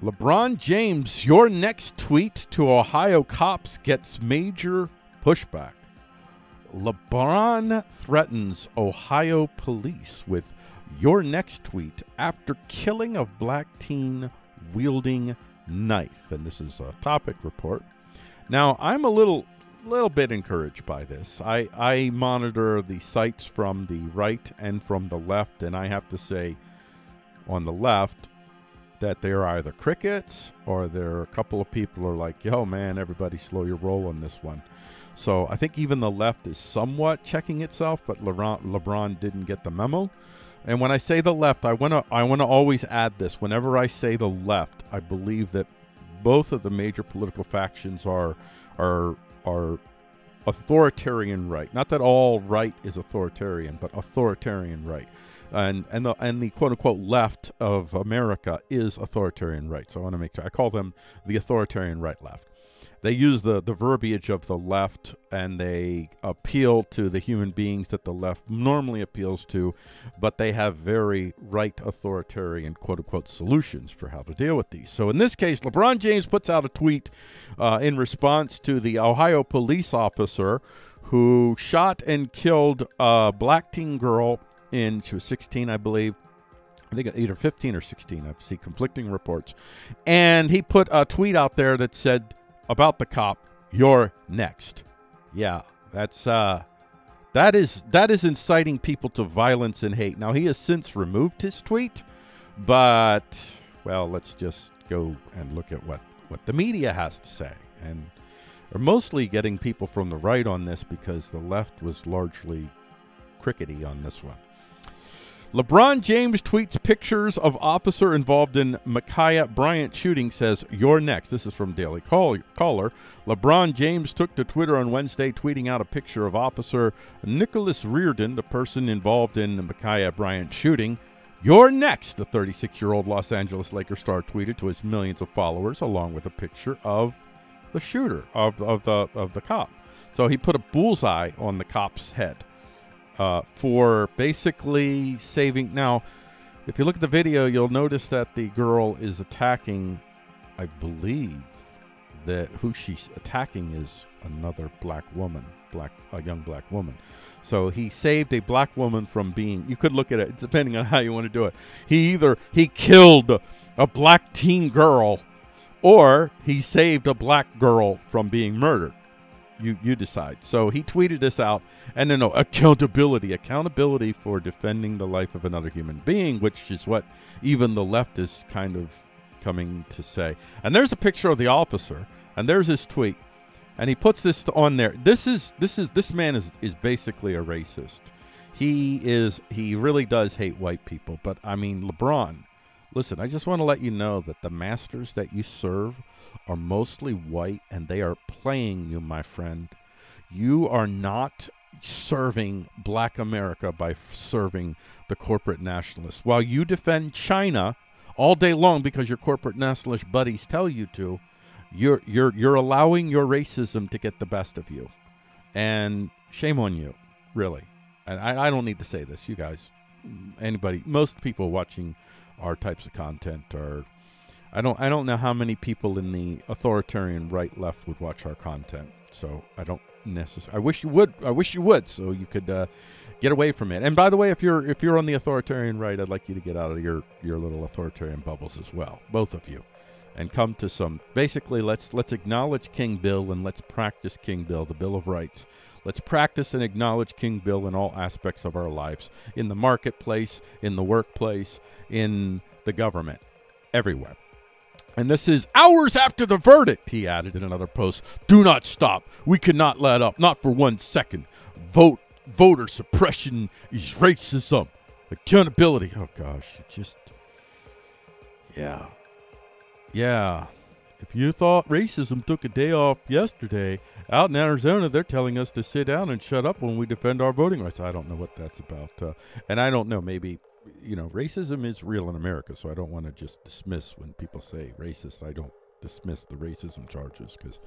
LeBron James, your next tweet to Ohio cops gets major pushback. LeBron threatens Ohio police with your next tweet after killing of black teen wielding knife. And this is a topic report. Now, I'm a little little bit encouraged by this. I, I monitor the sites from the right and from the left, and I have to say, on the left, that they're either crickets or there are a couple of people are like, yo, man, everybody slow your roll on this one. So I think even the left is somewhat checking itself, but LeBron, LeBron didn't get the memo. And when I say the left, I want to I want to always add this. Whenever I say the left, I believe that both of the major political factions are are are authoritarian right. Not that all right is authoritarian, but authoritarian right. And and the and the quote unquote left of America is authoritarian right. So I want to make sure I call them the authoritarian right left they use the, the verbiage of the left and they appeal to the human beings that the left normally appeals to, but they have very right authoritarian quote unquote solutions for how to deal with these. So in this case, LeBron James puts out a tweet uh, in response to the Ohio police officer who shot and killed a black teen girl in, she was 16, I believe. I think either 15 or 16. I see conflicting reports. And he put a tweet out there that said, about the cop, you're next. Yeah, that's uh that is that is inciting people to violence and hate. Now he has since removed his tweet, but well, let's just go and look at what what the media has to say. And they're mostly getting people from the right on this because the left was largely crickety on this one. LeBron James tweets pictures of officer involved in Ma'Khia Bryant shooting, says, You're next. This is from Daily Caller. LeBron James took to Twitter on Wednesday, tweeting out a picture of Officer Nicholas Reardon, the person involved in the Ma'Khia Bryant shooting. You're next, the 36 year old Los Angeles Lakers star tweeted to his millions of followers, along with a picture of the shooter, of, of, the, of the cop. So he put a bullseye on the cop's head uh, for basically saving. Now, if you look at the video, you'll notice that the girl is attacking, I believe, that who she's attacking is another black woman, black a young black woman. So he saved a black woman from being. You could look at it depending on how you want to do it. He either he killed a black teen girl, or he saved a black girl from being murdered you you decide. So he tweeted this out, and then no accountability, accountability for defending the life of another human being, which is what even the left is kind of coming to say. And there's a picture of the officer, and there's his tweet, and he puts this on there. This is this is this man is is basically a racist. He is he really does hate white people, but I mean LeBron. Listen, I just want to let you know that the masters that you serve are mostly white and they are playing you, my friend. You are not serving black America by serving the corporate nationalists. While you defend China all day long because your corporate nationalist buddies tell you to, you're you're you're allowing your racism to get the best of you. And shame on you, really. And I, I don't need to say this. You guys, anybody, most people watching our types of content are I don't I don't know how many people in the authoritarian right left would watch our content. So I don't necessarily. I wish you would. I wish you would, so you could uh, get away from it. And by the way, if you're if you're on the authoritarian right, I'd like you to get out of your your little authoritarian bubbles as well, both of you, and come to some. Basically, let's let's acknowledge King Bill and let's practice King Bill, the Bill of Rights. Let's practice and acknowledge King Bill in all aspects of our lives, in the marketplace, in the workplace, in the government, everywhere. And this is hours after the verdict, he added in another post. Do not stop. We cannot let up, not for one second. Vote voter suppression is racism. Accountability. Oh gosh, just yeah. Yeah. If you thought racism took a day off yesterday, out in Arizona, they're telling us to sit down and shut up when we defend our voting rights. I don't know what that's about. Uh, and I don't know, maybe you know, racism is real in America, so I don't want to just dismiss when people say racist. I don't dismiss the racism charges because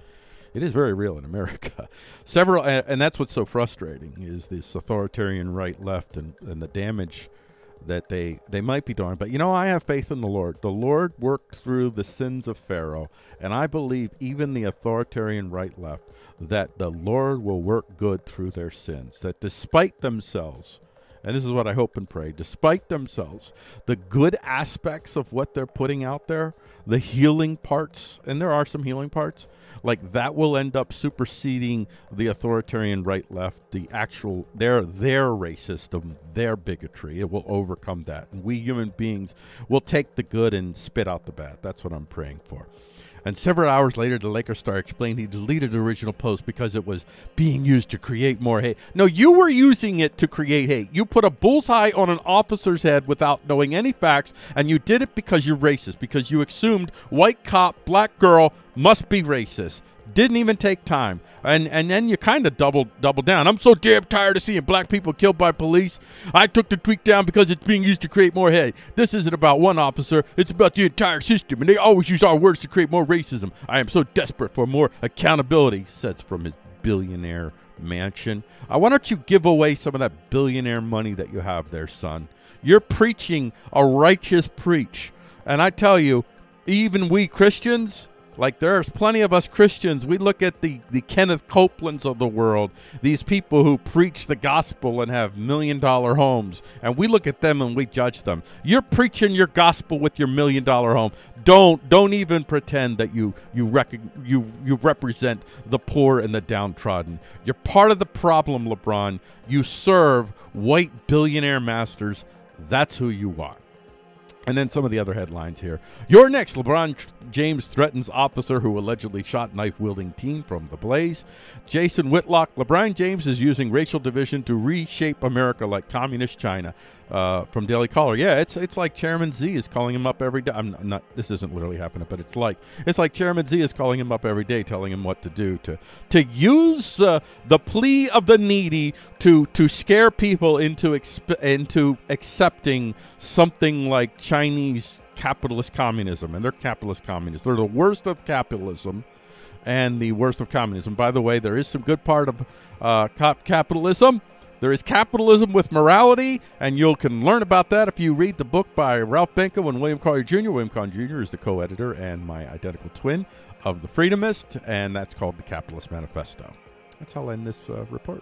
it is very real in America. Several, and, and, that's what's so frustrating is this authoritarian right, left, and, and the damage that they they might be doing. But you know, I have faith in the Lord. The Lord worked through the sins of Pharaoh, and I believe even the authoritarian right left that the Lord will work good through their sins. That despite themselves, and this is what I hope and pray, despite themselves, the good aspects of what they're putting out there, the healing parts, and there are some healing parts, like that will end up superseding the authoritarian right left, the actual their their racism, their bigotry. It will overcome that. And we human beings will take the good and spit out the bad. That's what I'm praying for. And several hours later, the Lakers star explained he deleted the original post because it was being used to create more hate. No, you were using it to create hate. You put a bullseye on an officer's head without knowing any facts, and you did it because you're racist, because you assumed white cop, black girl must be racist. Didn't even take time, and and then you kind of double double down. I'm so damn tired of seeing black people killed by police. I took the tweet down because it's being used to create more hate. This isn't about one officer; it's about the entire system, and they always use our words to create more racism. I am so desperate for more accountability," says from his billionaire mansion. Uh, why don't you give away some of that billionaire money that you have there, son? You're preaching a righteous preach, and I tell you, even we Christians like there's plenty of us Christians. We look at the, the Kenneth Copelands of the world, these people who preach the gospel and have million dollar homes, and we look at them and we judge them. You're preaching your gospel with your million dollar home. Don't don't even pretend that you you rec- you you represent the poor and the downtrodden. You're part of the problem, LeBron. You serve white billionaire masters. That's who you are. And then some of the other headlines here. Your next LeBron James threatens officer who allegedly shot knife wielding teen from the blaze. Jason Whitlock. LeBron James is using racial division to reshape America like communist China. Uh, from Daily Caller. Yeah, it's it's like Chairman Xi is calling him up every day. I'm not. This isn't literally happening, but it's like it's like Chairman Xi is calling him up every day, telling him what to do to to use uh, the plea of the needy to to scare people into exp- into accepting something like Chinese capitalist communism, and they're capitalist communists. They're the worst of capitalism and the worst of communism. By the way, there is some good part of uh, capitalism there is capitalism with morality, and you can learn about that if you read the book by Ralph Benko and William Collier Jr. William Collier Jr. is the co-editor and my identical twin of The Freedomist, and that's called The Capitalist Manifesto. That's how I'll end this uh, report.